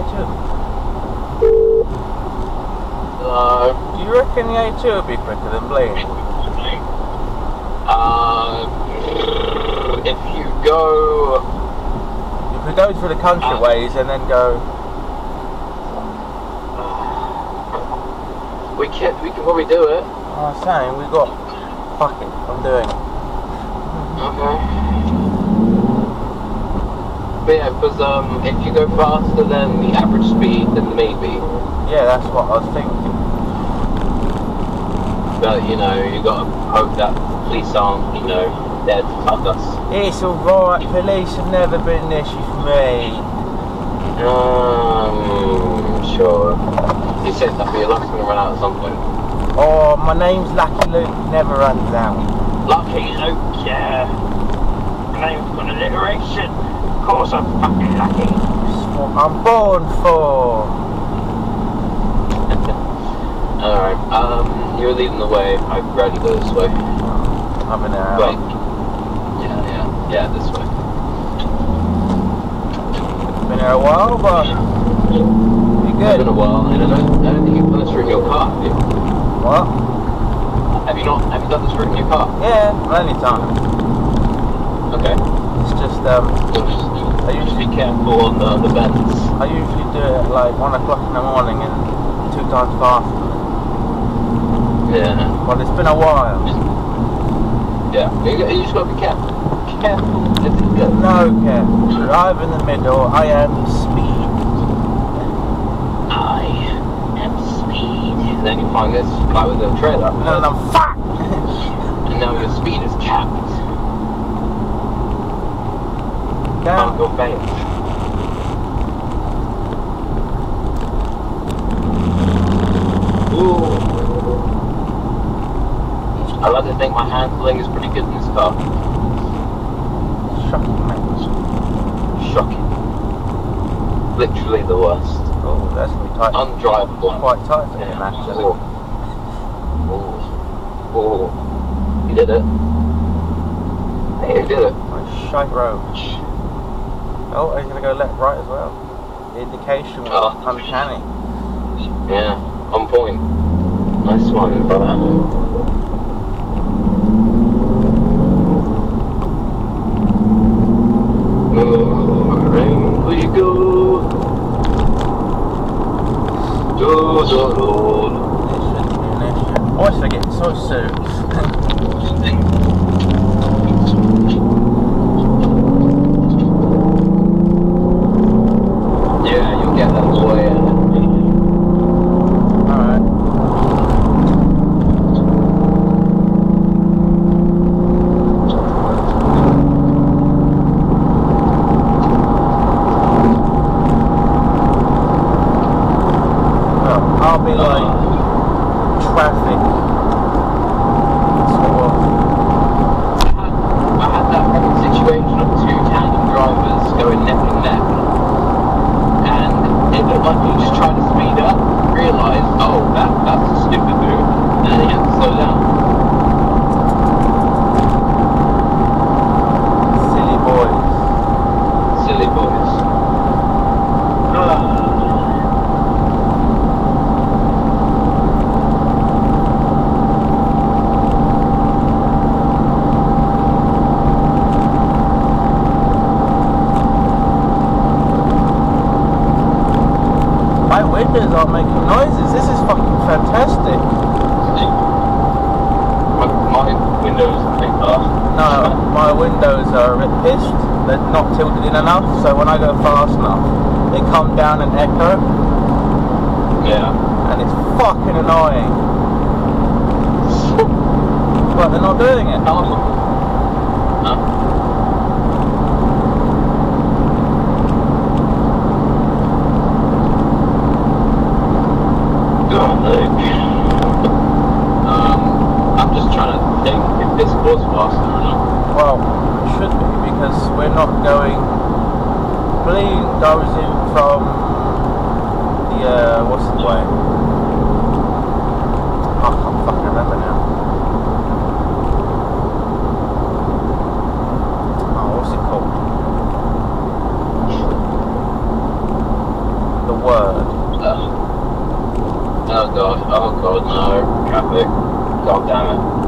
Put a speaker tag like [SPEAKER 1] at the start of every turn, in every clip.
[SPEAKER 1] A2?
[SPEAKER 2] Uh,
[SPEAKER 1] Do you reckon the A2 would be quicker than Blean?
[SPEAKER 2] uh, if you go,
[SPEAKER 1] If we go through the country ways and then go,
[SPEAKER 2] we can we can probably do it.
[SPEAKER 1] I'm saying, we got, fuck it, I'm doing it.
[SPEAKER 2] Okay. But yeah, because um, if you go faster than the average speed, then maybe.
[SPEAKER 1] Yeah, that's what I was thinking.
[SPEAKER 2] But you know, you gotta hope that police aren't, you know, there to us.
[SPEAKER 1] It's alright, police have never been an issue for me.
[SPEAKER 2] Um, sure. You said that your luck's gonna run out at some point.
[SPEAKER 1] Oh, my name's Lucky Luke, never runs out.
[SPEAKER 2] Lucky Luke, yeah. My name's gonna alliteration. Of course I'm fucking lucky.
[SPEAKER 1] What I'm born for.
[SPEAKER 2] Alright, um, you're leading the way. I'd rather go this way.
[SPEAKER 1] I'm in there.
[SPEAKER 2] Wait. Yeah, yeah, yeah, this way.
[SPEAKER 1] Been here a while, but you
[SPEAKER 2] It's
[SPEAKER 1] good.
[SPEAKER 2] been a while, and I don't, I don't think you've done this route in your car, have you?
[SPEAKER 1] What?
[SPEAKER 2] Have you not, have you done this route in your car?
[SPEAKER 1] Yeah, plenty of time.
[SPEAKER 2] Okay.
[SPEAKER 1] It's just, um,
[SPEAKER 2] just, just be careful on the, the bends.
[SPEAKER 1] I usually do it at like 1 o'clock in the morning and two times faster.
[SPEAKER 2] Yeah.
[SPEAKER 1] Well, it's been a while.
[SPEAKER 2] Yeah. You, just gotta be careful. Careful as it goes.
[SPEAKER 1] No care. Drive in the middle, I am speed.
[SPEAKER 2] I am speed. And then you find this guy with a trailer.
[SPEAKER 1] And then I'm fuck!
[SPEAKER 2] And now your speed is capped. Can't
[SPEAKER 1] Down.
[SPEAKER 2] go. Ooh. I like to think my handling is pretty good in this car.
[SPEAKER 1] Shocking, man.
[SPEAKER 2] Shocking. Literally the worst.
[SPEAKER 1] Oh, that's be tight.
[SPEAKER 2] Undrivable.
[SPEAKER 1] Quite tight for him, actually.
[SPEAKER 2] Oh. Oh. Oh. You did it. Hey, you did it.
[SPEAKER 1] Like shite road. Oh, he's gonna go left, right as well. The indication was
[SPEAKER 2] Oh.
[SPEAKER 1] uncanny.
[SPEAKER 2] Yeah, on point. Nice one, brother. Wherever we go, do the road.
[SPEAKER 1] This shouldn't be an issue. Oh, I forget so soon.
[SPEAKER 2] Yeah, you'll get that way.
[SPEAKER 1] Alright. Well, I'll be like traffic. Sort of.
[SPEAKER 2] I had that whole situation of two tandem drivers going neck and neck. And it looked like he just tried to speed up, realised, oh, that, that's a stupid move, and then he had to slow down.
[SPEAKER 1] Silly boys.
[SPEAKER 2] Silly boys. Ah.
[SPEAKER 1] Windows aren't making noises. This is fucking fantastic.
[SPEAKER 2] My, my windows, I think, are.
[SPEAKER 1] No, my windows are a bit pissed. They're not tilted in enough, so when I go fast enough, they come down and echo,
[SPEAKER 2] Yeah.
[SPEAKER 1] and it's fucking annoying. But they're not doing it.
[SPEAKER 2] Huh? Well,
[SPEAKER 1] it should be because we're not going. Blean goes in from the uh, what's the way? Oh, I can't fucking remember now. Oh, what's it called? The word.
[SPEAKER 2] Uh, oh god! Oh god! No traffic! God damn it!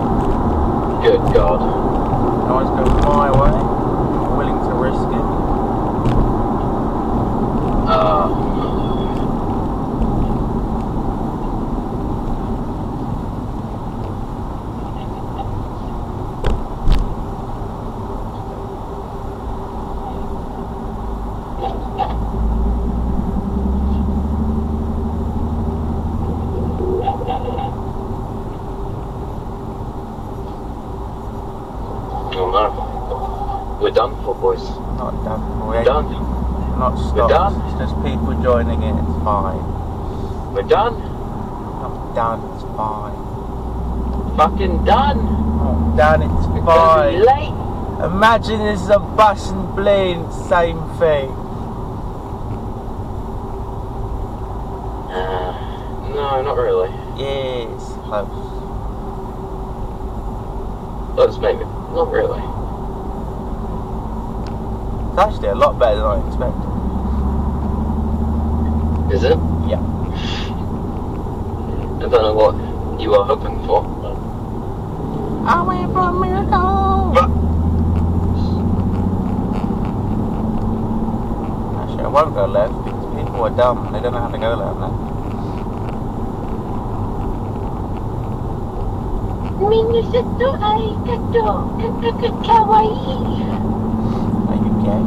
[SPEAKER 2] Good god.
[SPEAKER 1] I always go my way. I'm willing to risk it.
[SPEAKER 2] Uh, oh no. We're done for, boys.
[SPEAKER 1] Not done. We
[SPEAKER 2] We're
[SPEAKER 1] ain't
[SPEAKER 2] done.
[SPEAKER 1] not stopped.
[SPEAKER 2] done?
[SPEAKER 1] It's just people joining in. It's fine.
[SPEAKER 2] We're done.
[SPEAKER 1] I'm done. It's fine.
[SPEAKER 2] Fucking done.
[SPEAKER 1] I'm done. It's fine.
[SPEAKER 2] gonna late.
[SPEAKER 1] Imagine this is a bus and plane. Same thing.
[SPEAKER 2] Uh, no, not really.
[SPEAKER 1] Yes. Close.
[SPEAKER 2] Let's maybe. Not really.
[SPEAKER 1] It's actually a lot better than I expected.
[SPEAKER 2] Is it?
[SPEAKER 1] Yeah.
[SPEAKER 2] I don't know what you were hoping for.
[SPEAKER 1] I went for a miracle worker left. because people are dumb. They don't know how to go
[SPEAKER 3] like that. Minusatu arigato kakaka kawaii.
[SPEAKER 1] Are you gay?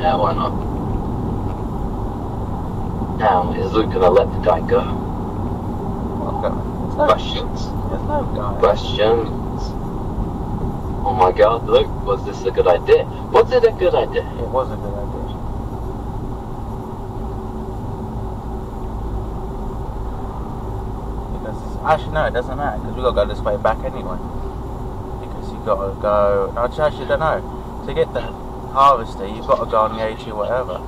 [SPEAKER 2] Yeah, why not? Now, is Luke gonna let the guy go?
[SPEAKER 1] Okay. No,
[SPEAKER 2] Questions.
[SPEAKER 1] No.
[SPEAKER 2] Questions. Oh my god, Luke, was this a good idea? Was it a good idea?
[SPEAKER 1] It was a good idea. Because actually no, it doesn't matter because we got to go this way back anyway. Because you got to go. I actually don't know. To get the harvester, you've got to go on the A2 whatever.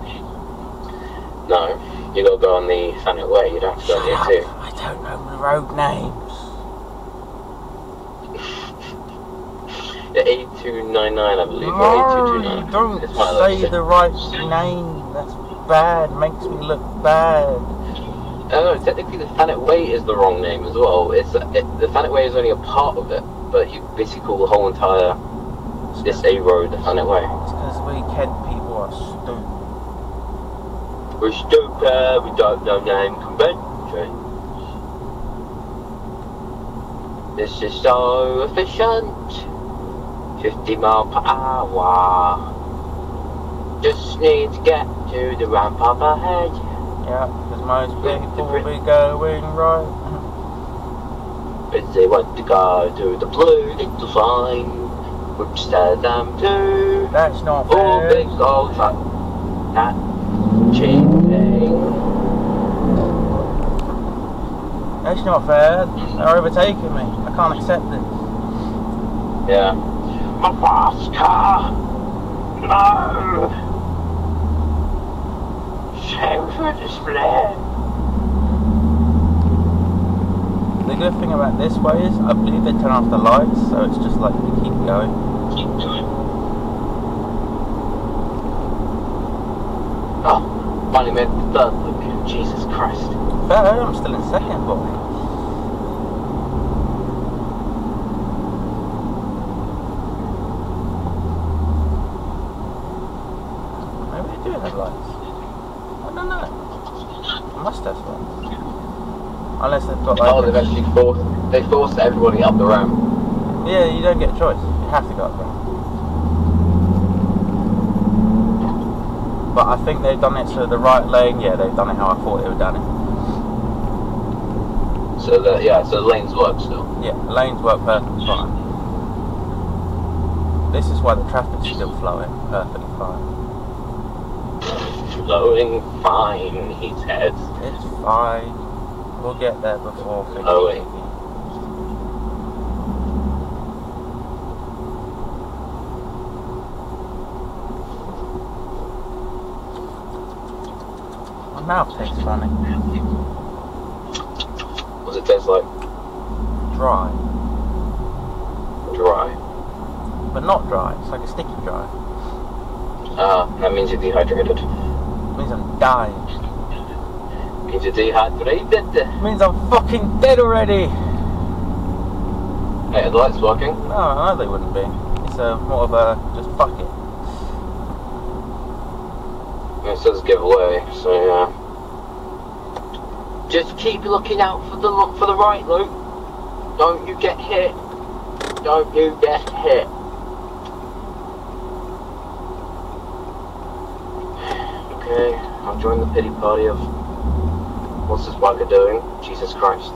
[SPEAKER 2] No, you gotta go on the Thanet Way, you'd have to go on the
[SPEAKER 1] Shut
[SPEAKER 2] A2.
[SPEAKER 1] I don't know the road names.
[SPEAKER 2] The A299, I believe, or
[SPEAKER 1] No,
[SPEAKER 2] A229.
[SPEAKER 1] don't
[SPEAKER 2] It's one of those
[SPEAKER 1] say the right name. That's bad. Makes me look bad.
[SPEAKER 2] Oh, technically the Thanet Way is the wrong name as well. It's it, The Thanet Way is only a part of it, but you basically call the whole entire, this A road the Thanet Way.
[SPEAKER 1] It's because we Kent people are stupid.
[SPEAKER 2] We're stupid, we don't know name convention. This is so efficient. 50 mile per hour. Just need to get to the ramp up ahead.
[SPEAKER 1] Yeah, because most people will be going right.
[SPEAKER 2] If they want to go to the blue little sign, which tells them to
[SPEAKER 1] That's not
[SPEAKER 2] all
[SPEAKER 1] fair.
[SPEAKER 2] big old truck. That cheating.
[SPEAKER 1] That's not fair. They're overtaking me. I can't accept this.
[SPEAKER 2] Yeah. My fast car. No. Shame for display.
[SPEAKER 1] The good thing about this way is I believe they turn off the lights, so it's just like we keep going.
[SPEAKER 2] Keep doing. Oh, finally made the third look. Jesus Christ.
[SPEAKER 1] Fair, I'm still in second, boy. Maybe they do have lights. I don't know. They must have some. Unless they've got.
[SPEAKER 2] Oh, they've actually forced, they forced everybody up the ramp.
[SPEAKER 1] Yeah, you don't get a choice. You have to go up there. But I think they've done it to the right lane. Yeah, they've done it how I thought they would done it.
[SPEAKER 2] So that, yeah, so the lanes work still.
[SPEAKER 1] Yeah, the lanes work perfectly fine. This is why the traffic's still flowing perfectly fine.
[SPEAKER 2] Flowing fine, he says.
[SPEAKER 1] It's fine. We'll get there before things
[SPEAKER 2] Flowing.
[SPEAKER 1] begin. My mouth tastes funny.
[SPEAKER 2] What's it taste like?
[SPEAKER 1] Dry.
[SPEAKER 2] Dry.
[SPEAKER 1] But not dry. It's like a sticky dry.
[SPEAKER 2] Ah, that means you're dehydrated.
[SPEAKER 1] It means I'm dying.
[SPEAKER 2] Means you're dehydrated.
[SPEAKER 1] means I'm fucking dead already.
[SPEAKER 2] Hey, the light's working.
[SPEAKER 1] No, I know they wouldn't be. It's a more of a just fuck it.
[SPEAKER 2] It says giveaway, so yeah. Just keep looking out for the look for the right, Luke. Don't you get hit. Don't you get hit. Okay, I'll join the pity party of what's this bugger doing? Jesus Christ.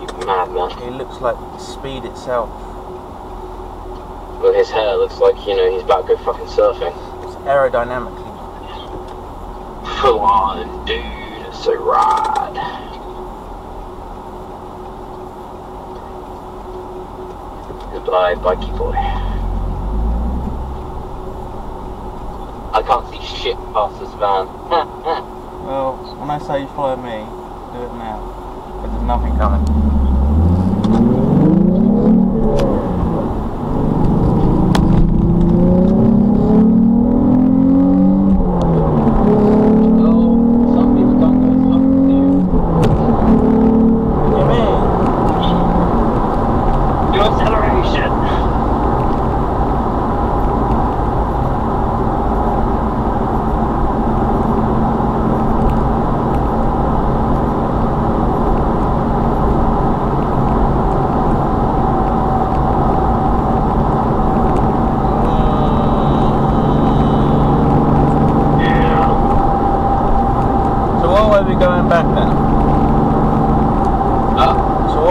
[SPEAKER 2] You madman.
[SPEAKER 1] It looks like speed itself.
[SPEAKER 2] Well, his hair looks like, you know, he's about to go fucking surfing.
[SPEAKER 1] It's aerodynamically.
[SPEAKER 2] Full on, dude. It's So rad. Goodbye, bikey boy. I can't see shit past this van.
[SPEAKER 1] Well, when I say you follow me, do it now. But there's nothing coming.
[SPEAKER 2] oh, some people don't go as fucking
[SPEAKER 1] What do you mean?
[SPEAKER 2] do. Do acceleration. Yeah.
[SPEAKER 1] So what way are we going back then?
[SPEAKER 2] Uh,
[SPEAKER 1] So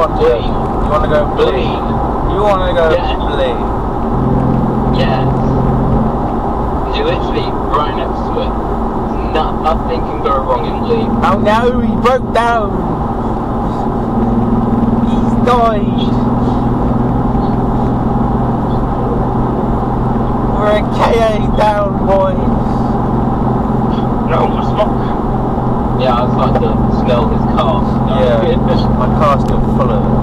[SPEAKER 1] you want to?
[SPEAKER 2] Bleed.
[SPEAKER 1] You want to go bleed?
[SPEAKER 2] bleed.
[SPEAKER 1] You want to go
[SPEAKER 2] Yeah.
[SPEAKER 1] bleed?
[SPEAKER 2] Yes. You're literally right next to it. No, nothing can go wrong in bleed.
[SPEAKER 1] Oh no, he broke down. He's died. We're a KA down, boys.
[SPEAKER 2] No smoke. Yeah, I was like to smell his car.
[SPEAKER 1] Yeah, my car's still full of it.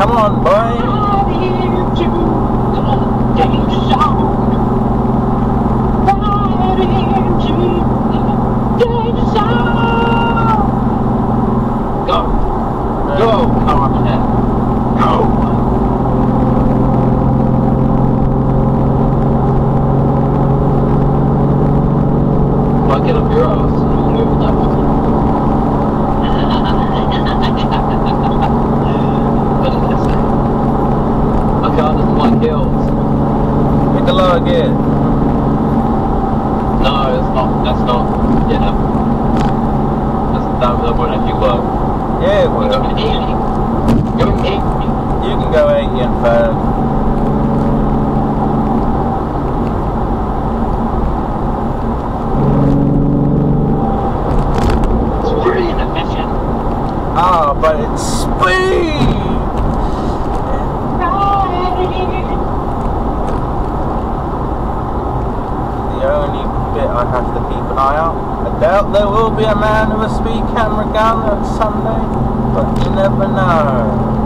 [SPEAKER 1] Come on, boy.
[SPEAKER 2] Go. Go. Come on ahead. Go. If I get up your ass, you'll move left. What is this? My car doesn't like hills.
[SPEAKER 1] Hit the lower gear.
[SPEAKER 2] No, it's not. That's not. Yeah. That's, that, that won't actually work.
[SPEAKER 1] Yeah, it
[SPEAKER 2] We're
[SPEAKER 1] will.
[SPEAKER 2] going 80. Going 80.
[SPEAKER 1] You can go 80 and.
[SPEAKER 2] It's really inefficient.
[SPEAKER 1] Ah, but it's speed. The only bit I have to keep an eye out. I doubt there will be a man with a speed camera gun on Sunday, but you never know.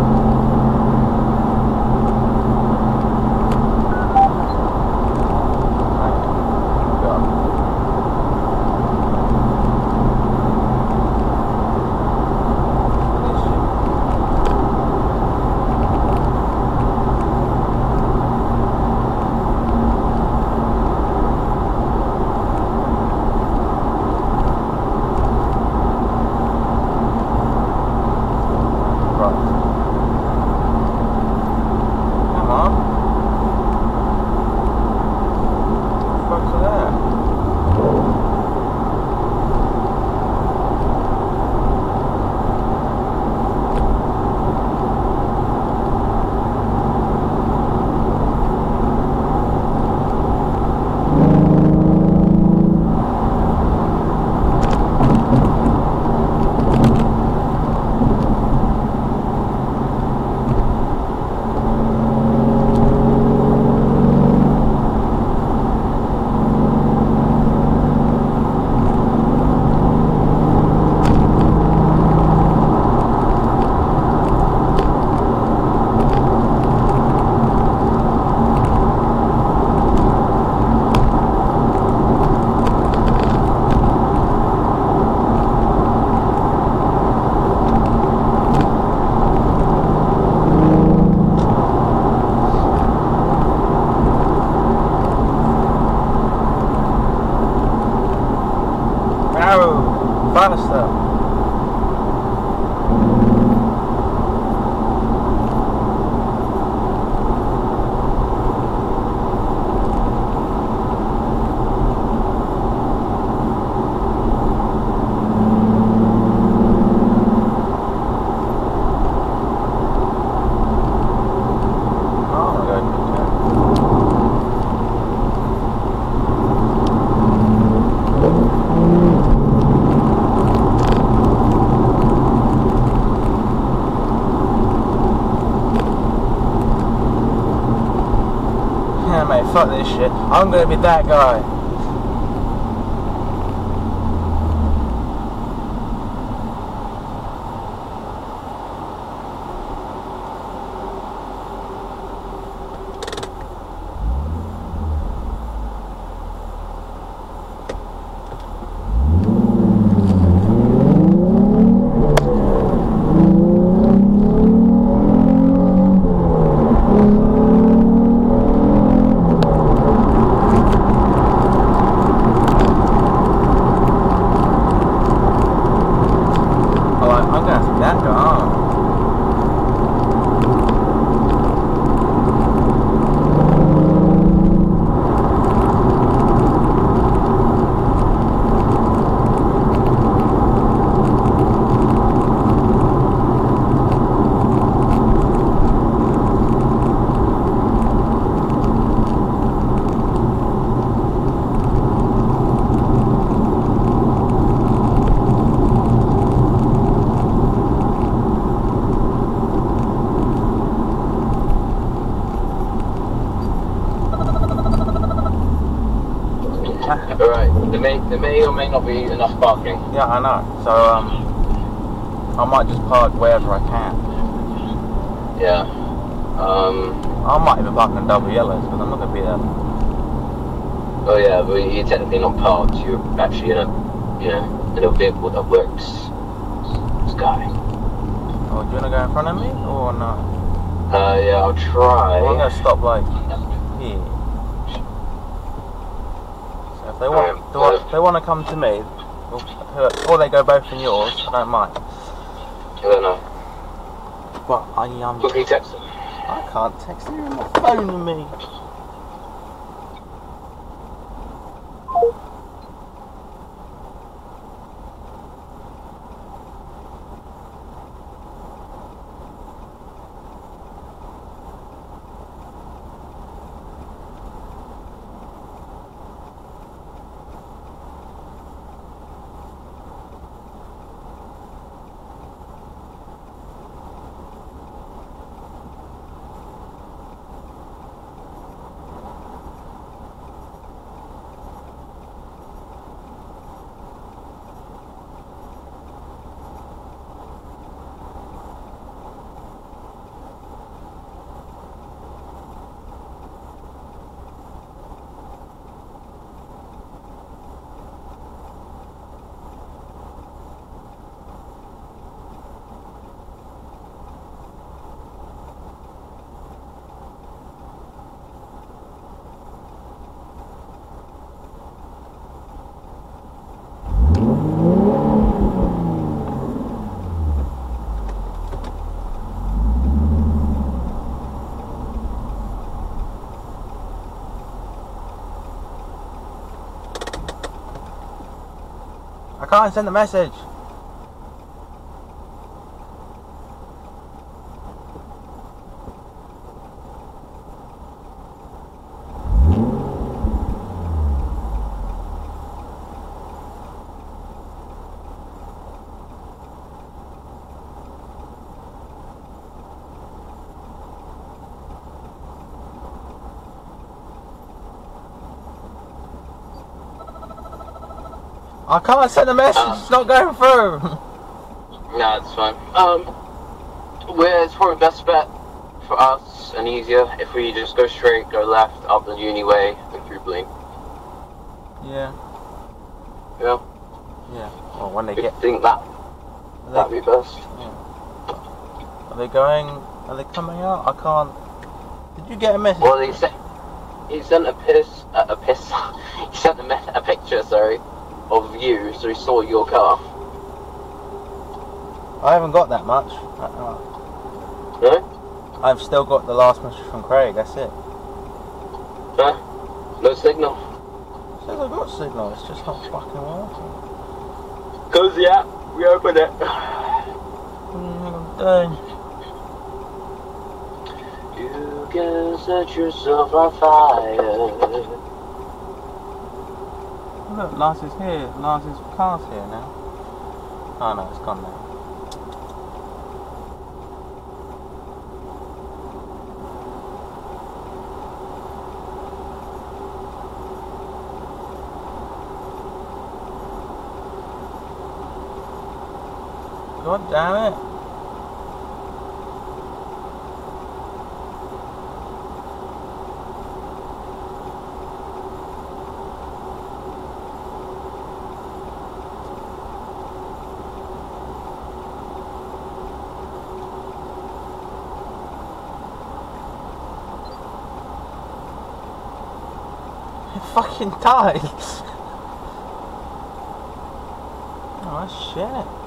[SPEAKER 1] Fuck this shit. I'm gonna be that guy. Oh, I- I'm gonna have to be that guy. aren't I?
[SPEAKER 2] Alright, there may, there may or may not be enough parking.
[SPEAKER 1] Yeah, I know. So, um, I might just park wherever I can.
[SPEAKER 2] Yeah. Um,
[SPEAKER 1] I might even park in double yellows, but I'm not gonna be there.
[SPEAKER 2] oh yeah, but you're technically not parked, you're actually in a, you know, in a vehicle that works. Sky.
[SPEAKER 1] Oh, do you wanna go in front of me or not?
[SPEAKER 2] Uh, yeah, I'll try.
[SPEAKER 1] Well, I'm gonna stop like here. So if they want,
[SPEAKER 2] Alright,
[SPEAKER 1] do I-
[SPEAKER 2] uh,
[SPEAKER 1] if they want to come to me, or, they go both in yours, I don't mind.
[SPEAKER 2] I don't know.
[SPEAKER 1] But I um,
[SPEAKER 2] Quickly text them.
[SPEAKER 1] I can't text you on my phone with me. Can't send the message. I can't send the message.
[SPEAKER 2] Ah.
[SPEAKER 1] It's not going through.
[SPEAKER 2] No, it's fine. Um, where it's probably best bet for us and easier if we just go straight, go left up the uni way and through Blean.
[SPEAKER 1] yeah.
[SPEAKER 2] Yeah,
[SPEAKER 1] Yeah. Well, when they
[SPEAKER 2] I
[SPEAKER 1] get,
[SPEAKER 2] think that that'd be best.
[SPEAKER 1] are they going? Are they coming out? I can't. Did you get a message?
[SPEAKER 2] Well, he sent he sent a piss a, a piss he sent a, me- a picture sorry of you, so he saw your car.
[SPEAKER 1] I haven't got that much.
[SPEAKER 2] No?
[SPEAKER 1] I've still got the last message from Craig. That's it.
[SPEAKER 2] Huh? No signal.
[SPEAKER 1] Says I've got signal. It's just not fucking working.
[SPEAKER 2] Close the app. We open it.
[SPEAKER 1] Mm, I'm done.
[SPEAKER 2] You can set yourself on fire.
[SPEAKER 1] Look, Lars is here. Lars's car's here now. Oh no, it's gone now. God damn it. It fucking died. oh shit.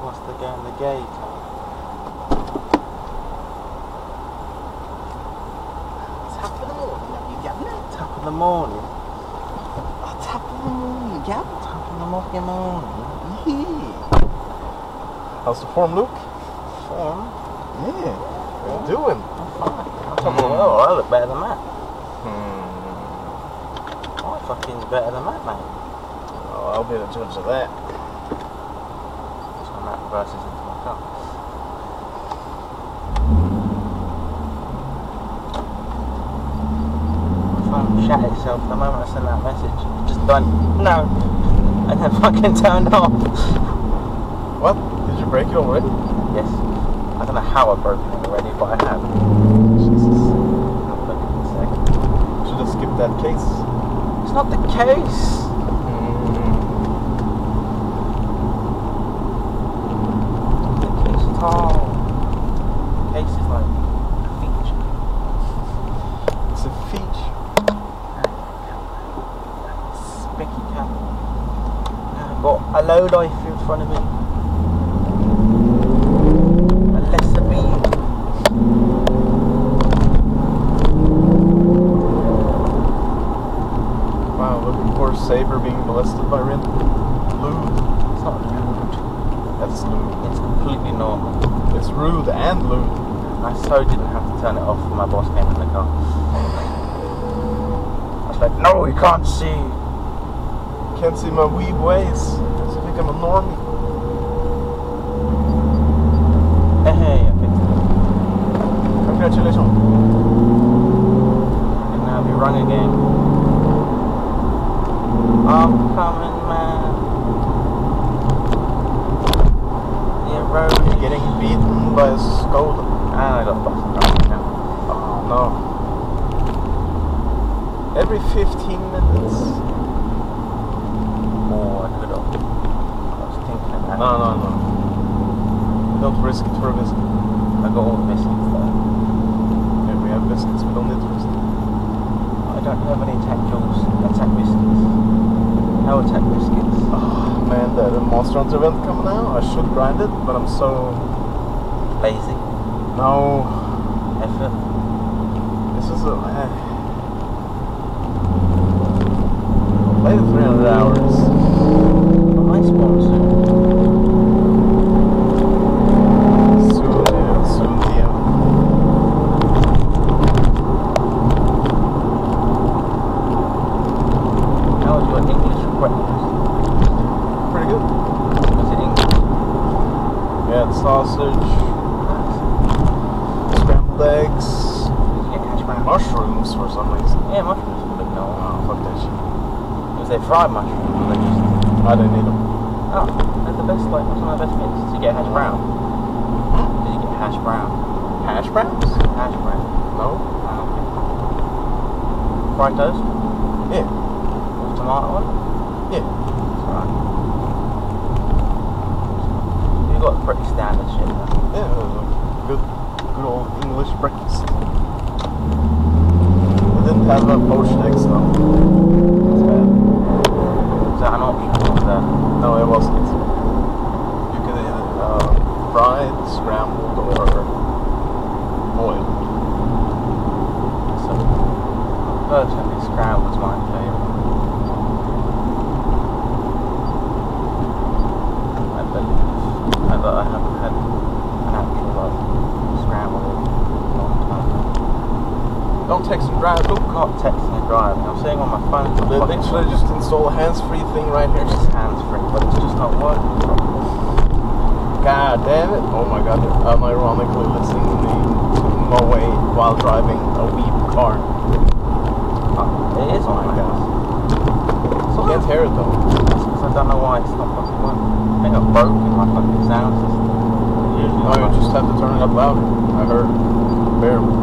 [SPEAKER 1] What's the go in the gate?
[SPEAKER 4] Top of the morning, you get me?
[SPEAKER 1] Top of the morning.
[SPEAKER 4] Oh, top of the morning, you get me?
[SPEAKER 1] Top of the morning.
[SPEAKER 4] Yeah.
[SPEAKER 5] How's the form, Luke?
[SPEAKER 1] Form.
[SPEAKER 5] Yeah. What you doing?
[SPEAKER 1] I'm fine. I'm top of the world. I look better than that.
[SPEAKER 5] Hmm.
[SPEAKER 1] I fucking better than that, mate.
[SPEAKER 5] Oh, I'll be the judge of that.
[SPEAKER 1] So that reverses into my car. My phone shut itself the moment I sent that message. Just went, no. And then fucking turned off.
[SPEAKER 5] What? Did you break it already?
[SPEAKER 1] Yes. I don't know how I've broken it already, but I have.
[SPEAKER 5] Jesus.
[SPEAKER 1] I'll look in a second.
[SPEAKER 5] Should have skipped that case.
[SPEAKER 1] It's not the case. The case at all. Case is like a feature.
[SPEAKER 5] It's a feature.
[SPEAKER 1] Specky cat. I've got a low life in front of me. A lesser beam.
[SPEAKER 5] Wow, looking for Saber being molested by Rin. Lewd.
[SPEAKER 1] It's not rude.
[SPEAKER 5] That's lewd.
[SPEAKER 1] It's completely normal.
[SPEAKER 5] It's rude and lewd.
[SPEAKER 1] I so didn't have to turn it off when my boss came in the car. I was like, no, you can't see.
[SPEAKER 5] Can't see my weeb ways. So I think I'm a normie.
[SPEAKER 1] Hey, I fixed it.
[SPEAKER 5] Congratulations.
[SPEAKER 1] And now we run again. I'm coming, man. The road
[SPEAKER 5] You're
[SPEAKER 1] is
[SPEAKER 5] getting beaten by a Skoda.
[SPEAKER 1] And I got busted right now.
[SPEAKER 5] Oh no. Every 15 minutes.
[SPEAKER 1] More I could have. I was thinking of that.
[SPEAKER 5] No, no, no. Don't risk it for a biscuit.
[SPEAKER 1] I got all the biscuits though.
[SPEAKER 5] Yeah, we have biscuits, we don't need to risk it.
[SPEAKER 1] I don't have any attack jewels. Attack biscuits.
[SPEAKER 5] Oh man, the, the Monster Hunter event coming now. I should grind it, but I'm so
[SPEAKER 1] Lazy.
[SPEAKER 5] no.
[SPEAKER 1] Effort.
[SPEAKER 5] This is a. Eh. Played it 300 hours.
[SPEAKER 1] My sponsor.
[SPEAKER 5] Soon, yeah, soon, yeah.
[SPEAKER 1] How was your English breakfast?
[SPEAKER 5] Pretty good.
[SPEAKER 1] Was it English?
[SPEAKER 5] We had sausage, scrambled eggs,
[SPEAKER 1] You get hash browns.
[SPEAKER 5] mushrooms for some reason.
[SPEAKER 1] Yeah, mushrooms, but no.
[SPEAKER 5] Oh, fuck that shit.
[SPEAKER 1] They just
[SPEAKER 5] I didn't eat them.
[SPEAKER 1] Oh, they're the best, like, some of the best bits. Did you get hash brown? Did you get hash brown?
[SPEAKER 5] Hash browns?
[SPEAKER 1] Hash brown.
[SPEAKER 5] No.
[SPEAKER 1] Oh, okay. Fried toast?
[SPEAKER 5] Yeah.
[SPEAKER 1] With tomato on?
[SPEAKER 5] Yeah.
[SPEAKER 1] That's alright. You got pretty standard shit there.
[SPEAKER 5] Yeah, it was a good, good old English breakfast. It didn't have a poached eggs though.
[SPEAKER 1] That's fair. Is that an option? Or is that...
[SPEAKER 5] No, it wasn't. You could either uh, fried, scrambled, or boiled.
[SPEAKER 1] So, personally, scrambled was my favourite. I believe. I, but I haven't had an actual like, scrambled in a long time.
[SPEAKER 5] Don't text and drive.
[SPEAKER 1] Look, not texting and driving. I'm saying on my phone.
[SPEAKER 5] They
[SPEAKER 1] fucking-
[SPEAKER 5] literally just install a hands-free thing right here.
[SPEAKER 1] It's just hands free, but it's just not working.
[SPEAKER 5] God damn it! Oh my god, I'm ironically listening to Moe while driving a weeb car.
[SPEAKER 1] Uh, It is on my house. So
[SPEAKER 5] Can't hear it though.
[SPEAKER 1] Because I don't know why it's not fucking working. I think I've broken my fucking sound system. Usually
[SPEAKER 5] No, you just have to turn it up louder. I heard. Barely.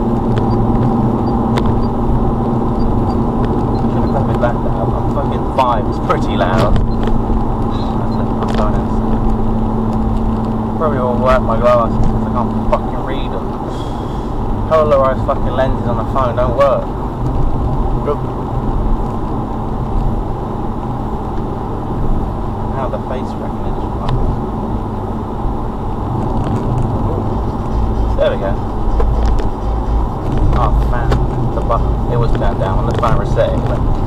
[SPEAKER 1] 5 is pretty loud. Probably won't work my glasses because I can't fucking read them. Polarized fucking lenses on the phone don't work.
[SPEAKER 5] Look.
[SPEAKER 1] Now the face recognition. There we go. Oh man, the button, it was turned down when the phone reset it.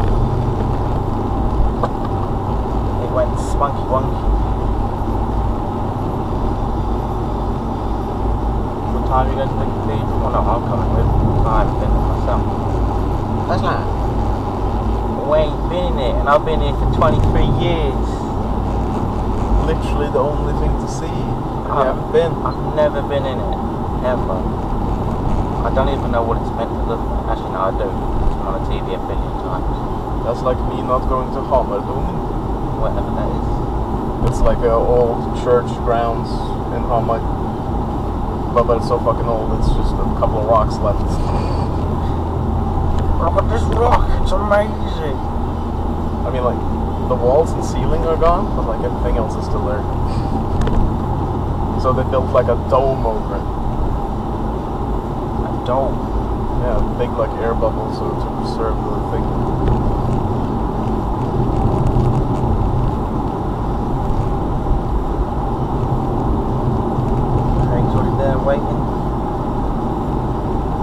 [SPEAKER 1] Spunky wonky. What time you going to the cathedral? Well, no, I'm coming with. I haven't myself.
[SPEAKER 5] That's not.
[SPEAKER 1] We ain't been in it, and I've been here for 23 years.
[SPEAKER 5] Literally the only thing to see. And you
[SPEAKER 1] Ah.
[SPEAKER 5] haven't been.
[SPEAKER 1] I've never been in it, ever. I don't even know what it's meant to look like. Actually, no, I do. It's been on the TV a billion times.
[SPEAKER 5] That's like me not going to Hammerdom.
[SPEAKER 1] Whatever that is.
[SPEAKER 5] It's like a old church grounds in Hamar. But, but it's so fucking old, it's just a couple of rocks left.
[SPEAKER 1] Look at this rock, it's amazing.
[SPEAKER 5] I mean, like, the walls and ceiling are gone, but like everything else is still there. So they built like a dome over it.
[SPEAKER 1] A dome.
[SPEAKER 5] Yeah, big like air bubble so to preserve the thing.
[SPEAKER 1] Craig's already there waiting.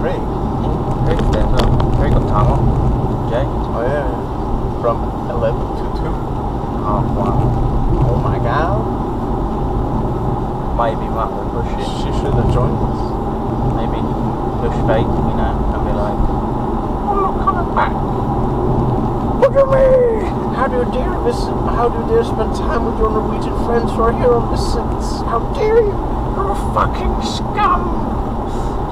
[SPEAKER 5] Great.
[SPEAKER 1] Yeah, Craig's there as well. Craig got time off. Jay?
[SPEAKER 5] Oh yeah. From 11 to 2.
[SPEAKER 1] Oh, wow.
[SPEAKER 5] Oh my god.
[SPEAKER 1] Maybe might be push it.
[SPEAKER 5] She should have joined us.
[SPEAKER 1] Maybe push fate, you know, and be like, I'm not coming back.
[SPEAKER 5] What do you mean? How do you dare visit? How do you dare spend time with your Norwegian friends who are here on visits? How dare you? You're a fucking scum!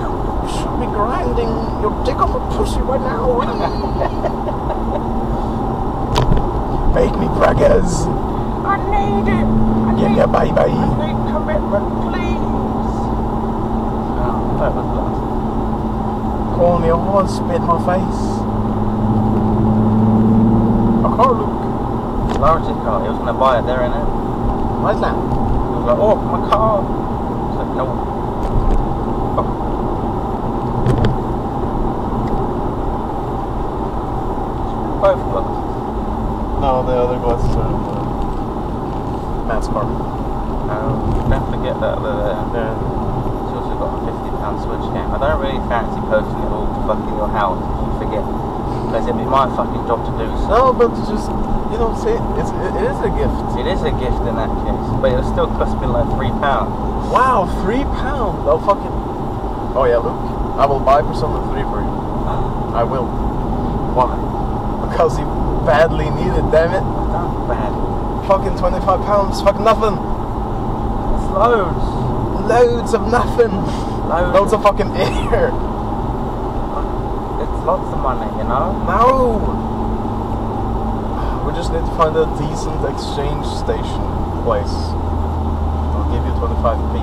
[SPEAKER 5] You should be grinding your dick on my pussy right now. Make me braggers.
[SPEAKER 1] I need it. I
[SPEAKER 5] Yeah, yeah, bye bye.
[SPEAKER 1] need commitment, please. Ah, oh, that was last.
[SPEAKER 5] Call me a horse, spit in my face. A car look.
[SPEAKER 1] Lawrence's car, he was going to buy it there and
[SPEAKER 5] What's that?
[SPEAKER 1] He was like, oh, my car. It's like, no. Fuck. Both glasses.
[SPEAKER 5] No, the other glasses are in the Matt's car.
[SPEAKER 1] Um, don't forget that there.
[SPEAKER 5] Yeah.
[SPEAKER 1] She's also got a fifty pound switch game. I don't really fancy posting it all to fucking your house if you forget. Because it'd be my fucking job to do so.
[SPEAKER 5] No, but just you don't say. It's, it, it is a gift.
[SPEAKER 1] It is a gift in that case, but it'll still cost me like three pounds.
[SPEAKER 5] Wow, three pounds. Oh fucking. Oh yeah, Luke. I will buy for Persona 3 for you. I will.
[SPEAKER 1] Why?
[SPEAKER 5] Because you badly need it, damn it.
[SPEAKER 1] Not bad.
[SPEAKER 5] Fucking 25 pounds, fuck nothing.
[SPEAKER 1] It's loads.
[SPEAKER 5] Loads of nothing.
[SPEAKER 1] Loads.
[SPEAKER 5] Loads of fucking air.
[SPEAKER 1] It's lots of money, you know.
[SPEAKER 5] No. We just need to find a decent exchange station place. I'll give you 25p.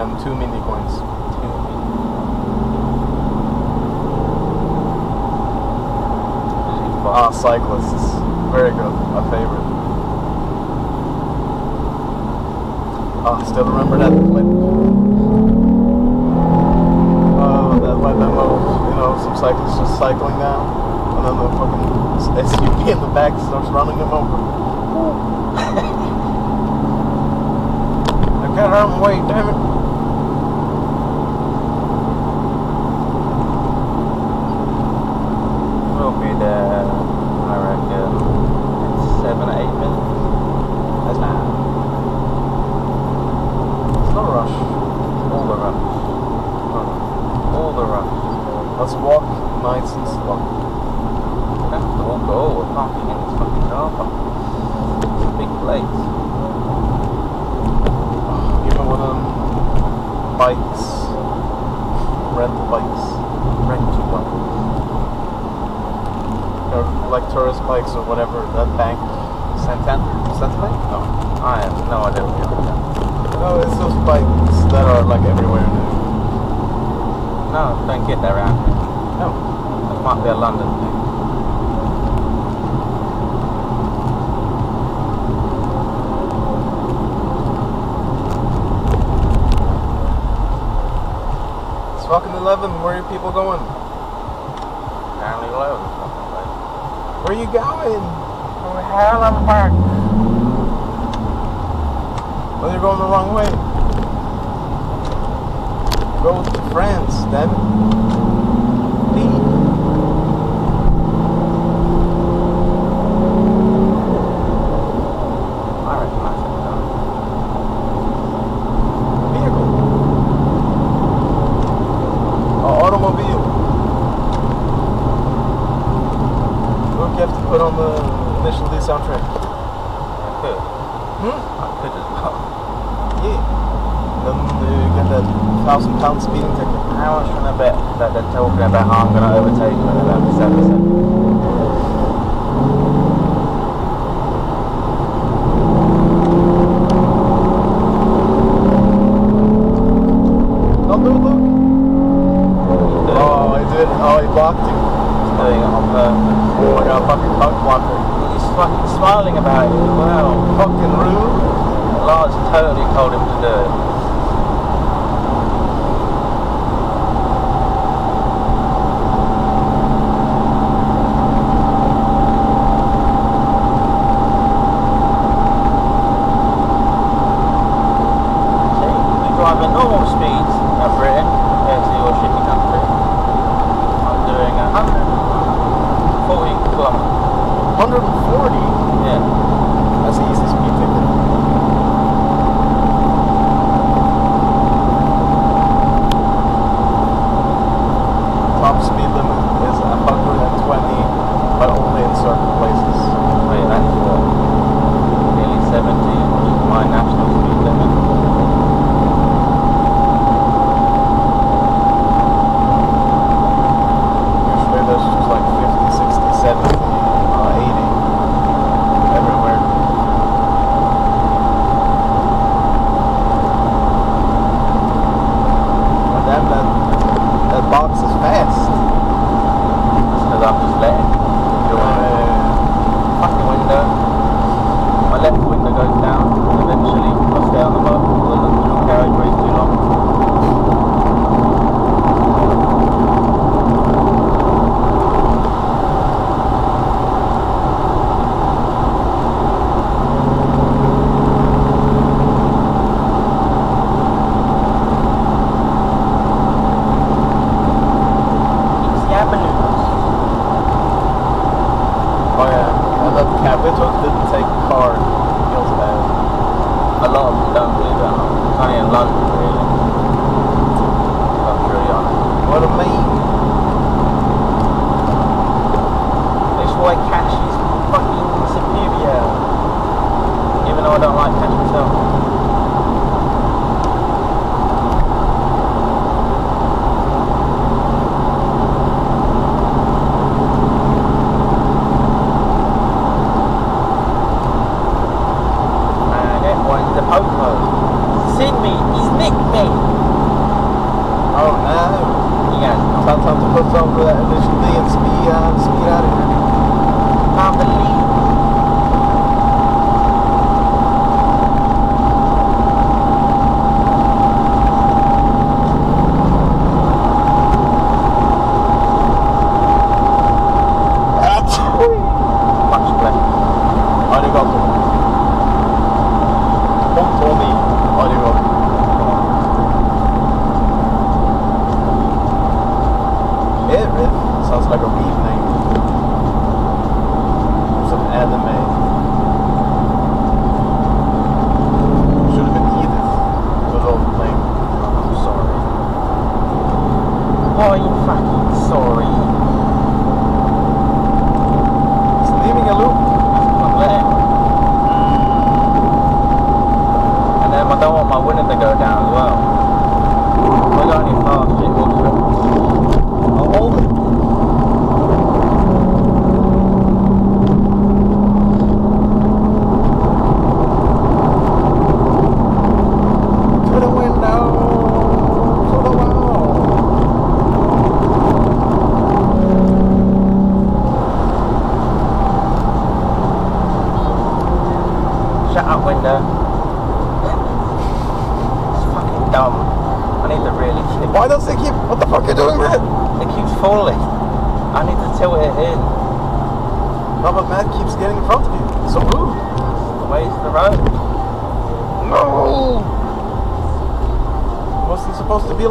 [SPEAKER 5] And two mini coins. Ah, cyclists. Very good. My favorite. Ah, still remember that clip. Uh, you know, some cyclists just cycling down, and then the fucking SUV in the back starts running them over. I got out damn it.
[SPEAKER 1] We'll be there, I reckon, in seven or eight minutes. That's not
[SPEAKER 5] It's no rush.
[SPEAKER 1] all the rush. All the rush.
[SPEAKER 5] Let's walk nice and slow.
[SPEAKER 1] That's the walk. Oh, we're parking in this fucking car park. It's a big place.
[SPEAKER 5] Even with them bikes, rental bikes,
[SPEAKER 1] Rental one.
[SPEAKER 5] or like tourist bikes or whatever, that bank.
[SPEAKER 1] Santander?
[SPEAKER 5] Sentinel? No.
[SPEAKER 1] I have no idea
[SPEAKER 5] No, it's those bikes that are like everywhere now.
[SPEAKER 1] No, don't get that around.
[SPEAKER 5] No.
[SPEAKER 1] That might be a London thing.
[SPEAKER 5] Fucking 11. Where are people going?
[SPEAKER 1] Apparently low.
[SPEAKER 5] Where are you going?
[SPEAKER 1] Oh, hell, I'm back.
[SPEAKER 5] Well, you're going the wrong way. Go to France, damn it. Leave.
[SPEAKER 1] I recognize that car.
[SPEAKER 5] Vehicle. Or automobile. Look, you have to put on the Initial D soundtrack.
[SPEAKER 1] I could.
[SPEAKER 5] Hmm?
[SPEAKER 1] I could as well.
[SPEAKER 5] Yeah. Then you get that thousand pound speeding ticket.
[SPEAKER 1] How much can I bet that about how I'm going to overtake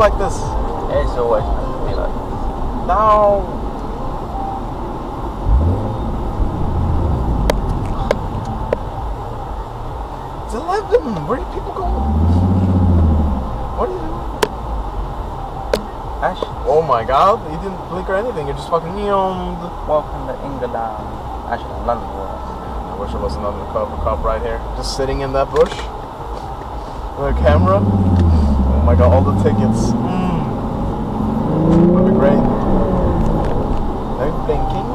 [SPEAKER 5] like this.
[SPEAKER 1] It's always meant to be like this.
[SPEAKER 5] No. It's eleven. Where are people going? What are you doing?
[SPEAKER 1] Ash,
[SPEAKER 5] Oh my god, you didn't blink or anything. You're just fucking neoned.
[SPEAKER 1] welcome to England. Actually, London.
[SPEAKER 5] I wish there was another cop, cop right here, just sitting in that bush with a camera. Oh got all the tickets. Mm. That'd be great. You blinking?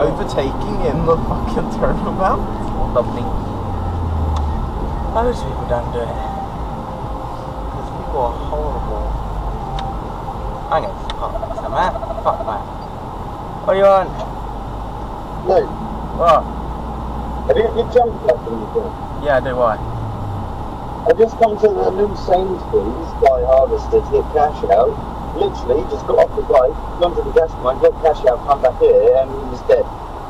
[SPEAKER 5] Are you taking in the fucking turnabout?
[SPEAKER 1] Lovely. Those people don't do it. Because people are horrible. I'm fuck this, Matt. Fuck that. What do you want?
[SPEAKER 6] No,
[SPEAKER 1] What?
[SPEAKER 6] have you, you that thing before?
[SPEAKER 1] Yeah, I do I?
[SPEAKER 6] Just come to the new Sainsbury's by Harvester to get cash out. Literally, just got off the bike, gone to the cash mine, got cash out, come back here, and he was dead.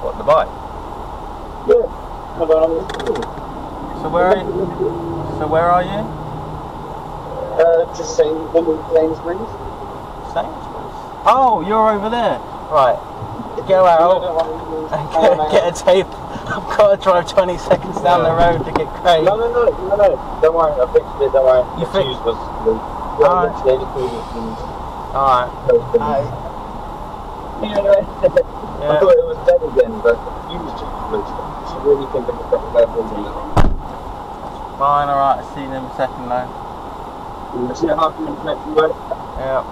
[SPEAKER 1] What, the bike?
[SPEAKER 6] Yeah. I don't know.
[SPEAKER 1] So where are you? So where are you?
[SPEAKER 6] Uh, just new Sainsbury's.
[SPEAKER 1] Sainsbury's. Oh, you're over there. Right. Go out and get, get a tape. Got to drive 20 seconds down the road to get Craig.
[SPEAKER 6] No, no, no, no, no. Don't worry, I fixed it, don't worry.
[SPEAKER 1] You
[SPEAKER 6] The
[SPEAKER 1] fixed-
[SPEAKER 6] fuse was loose. Yeah,
[SPEAKER 1] Alright.
[SPEAKER 6] literally, the fuse was loose.
[SPEAKER 1] Alright.
[SPEAKER 5] I,
[SPEAKER 6] I thought it was dead again, but the fuse just loose. So really think it's a better than
[SPEAKER 1] Fine, alright. I see you in a second though.
[SPEAKER 6] You see how you you?
[SPEAKER 1] Yeah.